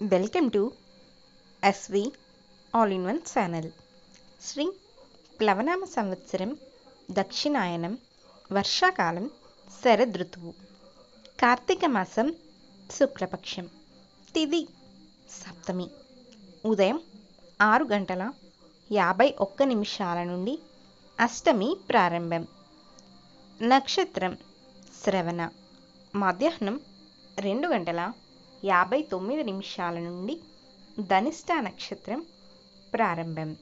Welcome to SV all in one channel. Shri ప్లవనామ సంవత్సరం దక్షిణాయనం వర్షాకాలం శరదృతువు కార్తీక మాసం శుక్లపక్షం తిది సప్తమి ఉదయం ఆరు గంటల యాభై ఒక్క నిమిషాల నుండి అష్టమి ప్రారంభం. నక్షత్రం శ్రవణ మధ్యాహ్నం రెండు గంటల యాభై తొమ్మిది నిమిషాల నుండి ధనిష్ట నక్షత్రం ప్రారంభం.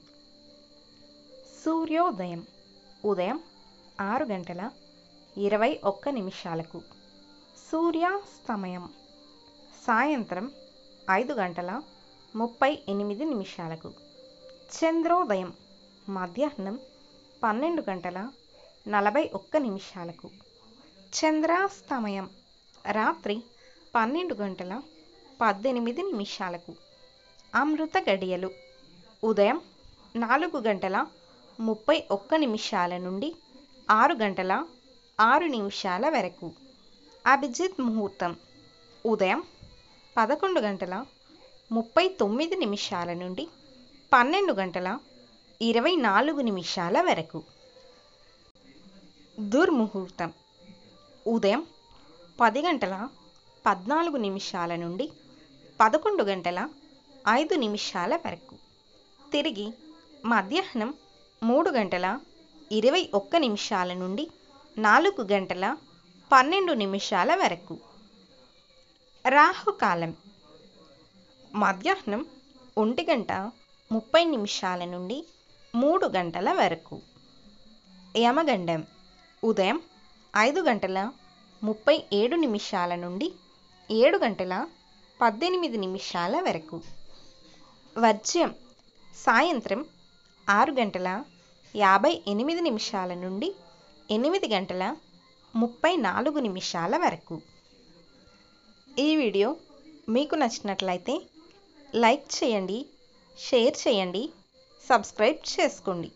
సూర్యోదయం ఉదయం ఆరు గంటల ఇరవై ఒక్క నిమిషాలకు. సూర్యాస్తమయం సాయంత్రం ఐదు గంటల ముప్పై ఎనిమిది నిమిషాలకు. చంద్రోదయం మధ్యాహ్నం పన్నెండు గంటల నలభై ఒక్క నిమిషాలకు. చంద్రాస్తమయం రాత్రి పన్నెండు గంటల పద్దెనిమిది నిమిషాలకు. అమృత గడియలు. ఉదయం నాలుగు గంటల ముప్పై ఒక్క నిమిషాల నుండి ఆరు గంటల ఆరు నిమిషాల వరకు. అభిజిత్ ముహూర్తం. ఉదయం పదకొండు గంటల ముప్పై తొమ్మిది నిమిషాల నుండి పన్నెండు గంటల ఇరవై నాలుగు నిమిషాల వరకు. దుర్ముహూర్తం. ఉదయం పది గంటల పద్నాలుగు నిమిషాల నుండి పదకొండు గంటల ఐదు నిమిషాల వరకు. తిరిగి మధ్యాహ్నం మూడు గంటల ఇరవై ఒక్క నిమిషాల నుండి నాలుగు గంటల పన్నెండు నిమిషాల వరకు. రాహుకాలం. మధ్యాహ్నం ఒంటి గంట ముప్పై నిమిషాల నుండి మూడు గంటల వరకు. యమగండం. ఉదయం ఐదు గంటల ముప్పై ఏడు నిమిషాల నుండి ఏడు గంటల పద్దెనిమిది నిమిషాల వరకు. వర్జ్యం సాయంత్రం ఆరు గంటల యాభై ఎనిమిది నిమిషాల నుండి ఎనిమిది గంటల ముప్పై నాలుగు నిమిషాల వరకు. ఈ వీడియో మీకు నచ్చినట్లయితే లైక్ చేయండి షేర్ చేయండి సబ్స్క్రైబ్ చేసుకోండి.